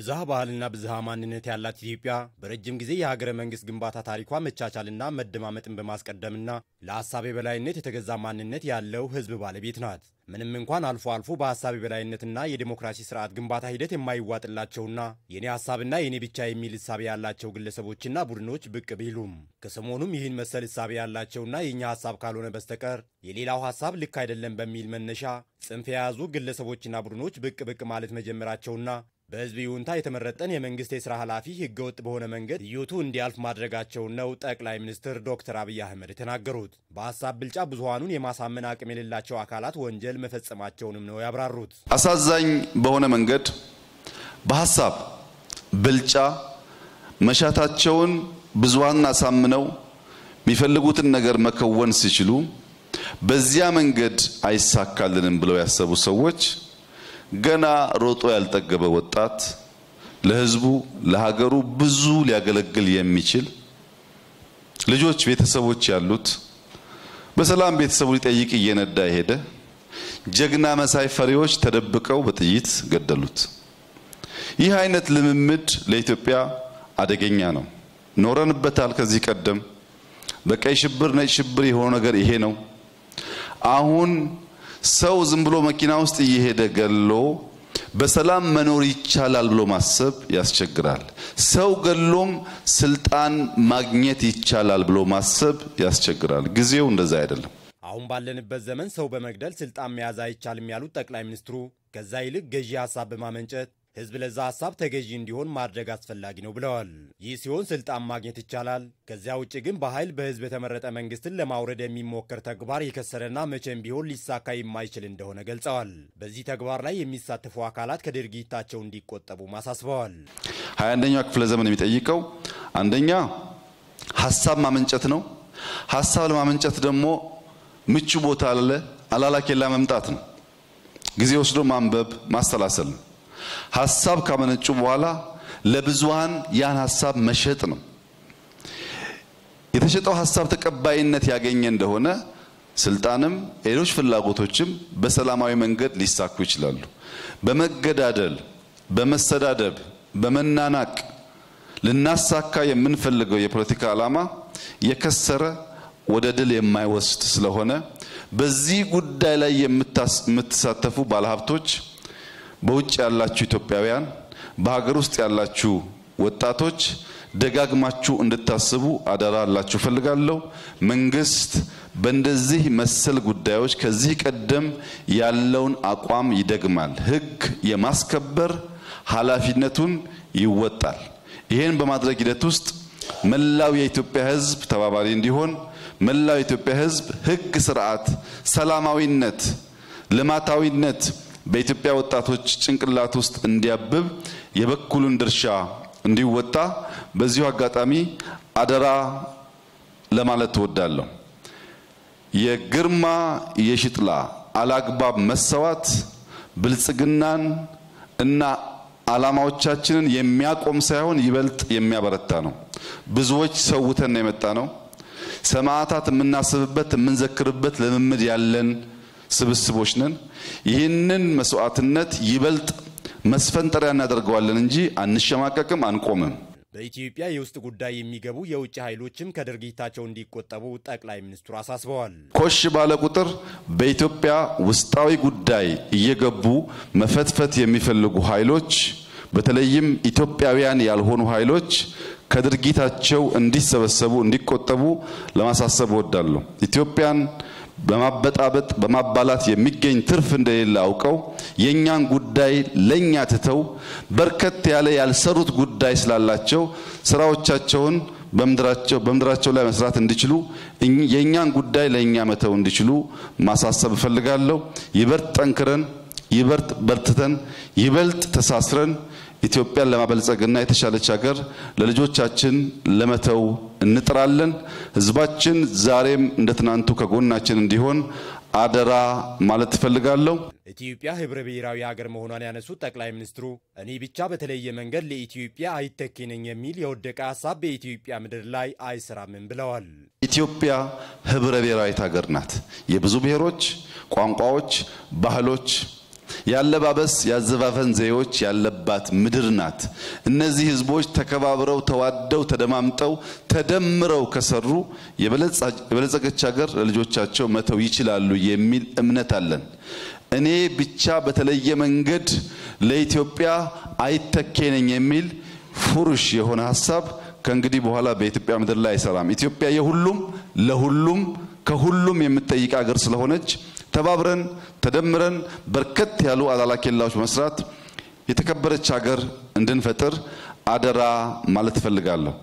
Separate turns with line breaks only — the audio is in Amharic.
ብዝሃ ባህልና ብዝሃ ማንነት ያላት ኢትዮጵያ በረጅም ጊዜ የሀገረ መንግስት ግንባታ ታሪኳ መቻቻልና መደማመጥን በማስቀደምና ለሀሳብ የበላይነት የተገዛ ማንነት ያለው ሕዝብ ባለቤት ናት። ምንም እንኳን አልፎ አልፎ በሀሳብ የበላይነትና የዲሞክራሲ ስርዓት ግንባታ ሂደት የማይዋጥላቸውና የኔ ሀሳብና የኔ ብቻ የሚል እሳቤ ያላቸው ግለሰቦችና ቡድኖች ብቅ ቢሉም ከሰሞኑም ይህን መሰል እሳቤ ያላቸውና የእኛ ሀሳብ ካልሆነ በስተቀር የሌላው ሀሳብ ልክ አይደለም በሚል መነሻ ጽንፍ የያዙ ግለሰቦችና ቡድኖች ብቅ ብቅ ማለት መጀመራቸውና በህዝብ ይሁንታ የተመረጠን የመንግስት የሥራ ኃላፊ ህገወጥ በሆነ መንገድ እዮቱ እንዲያልፍ ማድረጋቸውን ነው ጠቅላይ ሚኒስትር ዶክተር አብይ አህመድ የተናገሩት። በሀሳብ ብልጫ ብዙሃኑን የማሳመን አቅም የሌላቸው አካላት ወንጀል መፈጸማቸውንም ነው ያብራሩት።
አሳዛኝ በሆነ መንገድ በሀሳብ ብልጫ መሻታቸውን ብዙሃን አሳምነው የሚፈልጉትን ነገር መከወን ሲችሉ በዚያ መንገድ አይሳካልንም ብለው ያሰቡ ሰዎች ገና ሮጦ ያልጠገበ ወጣት ለህዝቡ ለሀገሩ ብዙ ሊያገለግል የሚችል ልጆች፣ ቤተሰቦች ያሉት በሰላም ቤተሰቡ ሊጠይቅ እየነዳ የሄደ ጀግና መሳይ ፈሪዎች ተደብቀው በጥይት ገደሉት። ይህ አይነት ልምምድ ለኢትዮጵያ አደገኛ ነው። ኖረንበታል። ከዚህ ቀደም በቀይ ሽብር፣ ነጭ ሽብር የሆነው ነገር ይሄ ነው። አሁን ሰው ዝም ብሎ መኪና ውስጥ እየሄደ ገሎ በሰላም መኖር ይቻላል ብሎ ማሰብ ያስቸግራል። ሰው ገሎም ስልጣን ማግኘት ይቻላል ብሎ ማሰብ ያስቸግራል። ጊዜው እንደዛ አይደለም።
አሁን ባለንበት ዘመን ሰው በመግደል ስልጣን መያዝ አይቻልም ያሉት ጠቅላይ ሚኒስትሩ ከዛ ይልቅ ገዢ ሀሳብ በማመንጨት ህዝብ ለዛ ሀሳብ ተገዢ እንዲሆን ማድረግ አስፈላጊ ነው ብለዋል። ይህ ሲሆን ስልጣን ማግኘት ይቻላል። ከዚያ ውጭ ግን በኃይል በህዝብ የተመረጠ መንግስትን ለማውረድ የሚሞከር ተግባር የከሰረና መቼም ቢሆን ሊሳካ የማይችል እንደሆነ ገልጸዋል። በዚህ ተግባር ላይ የሚሳተፉ አካላት ከድርጊታቸው እንዲቆጠቡ ማሳስበዋል።
ሀያ አንደኛው ክፍለ ዘመን የሚጠይቀው አንደኛ ሀሳብ ማመንጨት ነው። ሀሳብ ለማመንጨት ደግሞ ምቹ ቦታ አለ፣ አላላኬላ መምጣት ነው። ጊዜ ወስዶ ማንበብ ማሰላሰል ነው። ሀሳብ ካመነጩ በኋላ ለብዙሃን ያን ሀሳብ መሸጥ ነው። የተሸጠው ሀሳብ ተቀባይነት ያገኘ እንደሆነ ስልጣንም ሌሎች ፍላጎቶችም በሰላማዊ መንገድ ሊሳኩ ይችላሉ። በመገዳደል፣ በመሰዳደብ፣ በመናናቅ ልናሳካ የምንፈልገው የፖለቲካ ዓላማ የከሰረ ወደ ድል የማይወስድ ስለሆነ በዚህ ጉዳይ ላይ የምትሳተፉ ባለሀብቶች በውጭ ያላችሁ ኢትዮጵያውያን፣ በሀገር ውስጥ ያላችሁ ወጣቶች ደጋግማችሁ እንድታስቡ አደራ አላችሁ ፈልጋለሁ። መንግስት በእንደዚህ መሰል ጉዳዮች ከዚህ ቀደም ያለውን አቋም ይደግማል። ሕግ የማስከበር ኃላፊነቱን ይወጣል። ይህን በማድረግ ሂደት ውስጥ መላው የኢትዮጵያ ሕዝብ ተባባሪ እንዲሆን መላው የኢትዮጵያ ሕዝብ ሕግ፣ ስርዓት፣ ሰላማዊነት፣ ልማታዊነት በኢትዮጵያ ወጣቶች ጭንቅላት ውስጥ እንዲያብብ የበኩሉን ድርሻ እንዲወጣ በዚሁ አጋጣሚ አደራ ለማለት ትወዳለሁ። የግርማ የሽጥላ አላግባብ መሰዋት ብልጽግናን እና ዓላማዎቻችንን የሚያቆም ሳይሆን ይበልጥ የሚያበረታ ነው። ብዙዎች ሰውተን የመጣ ነው። ሰማዕታት የምናስብበት የምንዘክርበት ልምምድ ያለን ስብስቦች ነን። ይህንን መስዋዕትነት ይበልጥ መስፈንጠሪያ እናደርገዋለን እንጂ አንሸማቀቅም፣ አንቆምም።
በኢትዮጵያ የውስጥ ጉዳይ የሚገቡ የውጭ ኃይሎችም ከድርጊታቸው እንዲቆጠቡ ጠቅላይ ሚኒስትሩ አሳስበዋል።
ኮሽ ባለ ቁጥር በኢትዮጵያ ውስጣዊ ጉዳይ እየገቡ መፈትፈት የሚፈልጉ ኃይሎች በተለይም ኢትዮጵያውያን ያልሆኑ ኃይሎች ከድርጊታቸው እንዲሰበሰቡ፣ እንዲቆጠቡ ለማሳሰብ እወዳለሁ። ኢትዮጵያን በማበጣበጥ በማባላት የሚገኝ ትርፍ እንደሌለ አውቀው የእኛን ጉዳይ ለእኛ ትተው በርከት ያለ ያልሰሩት ጉዳይ ስላላቸው ስራዎቻቸውን በምድራቸው ላይ መስራት እንዲችሉ የእኛን ጉዳይ ለእኛ መተው እንዲችሉ ማሳሰብ እፈልጋለሁ። ይበልጥ ጠንክረን ይበልጥ በርትተን ይበልጥ ተሳስረን ኢትዮጵያን ለማበልጸግና የተሻለች ሀገር ለልጆቻችን ለመተው እንጥራለን። ሕዝባችን ዛሬም እንደ ትናንቱ ከጎናችን እንዲሆን አደራ ማለት እፈልጋለሁ።
ኢትዮጵያ ህብረ ብሔራዊ ሀገር መሆኗን ያነሱት ጠቅላይ ሚኒስትሩ እኔ ብቻ በተለየ መንገድ ለኢትዮጵያ አይተኬ ነኝ የሚል የወደቀ ሀሳብ በኢትዮጵያ ምድር ላይ አይሰራምም ብለዋል።
ኢትዮጵያ ህብረ ብሔራዊት ሀገር ናት። የብዙ ብሔሮች፣ ቋንቋዎች፣ ባህሎች ያለባበስ፣ ያዘፋፈን ዘዬዎች ያለባት ምድር ናት። እነዚህ ህዝቦች ተከባብረው ተዋደው ተደማምጠው ተደምረው ከሰሩ የበለጸገች ሀገር ለልጆቻቸው መተው ይችላሉ የሚል እምነት አለን። እኔ ብቻ በተለየ መንገድ ለኢትዮጵያ አይተኬ ነኝ የሚል ፉሩሽ የሆነ ሀሳብ ከእንግዲህ በኋላ በኢትዮጵያ ምድር ላይ አይሰራም። ኢትዮጵያ የሁሉም ለሁሉም ከሁሉም የምትጠይቅ ሀገር ስለሆነች ተባብረን ተደምረን በርከት ያሉ አላላ ኬላዎች መስራት የተከበረች ሀገር እንድንፈጥር አደራ ማለት እፈልጋለሁ።